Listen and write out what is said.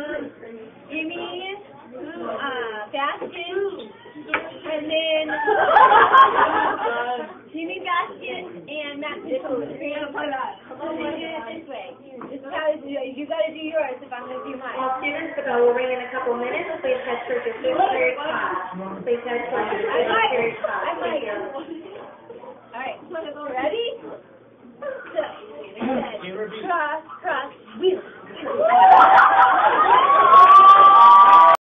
um, Jimmy, uh, Baskin, and then uh, Jimmy Baskin and Matt Mitchell. We're gonna play that. Do it this way. This is how you do it. You gotta do yours if I'm gonna do mine. Students, but I will ring in a couple minutes. Please touch your fifth. Please touch your fifth. I'm all right, ready? Cross, cross.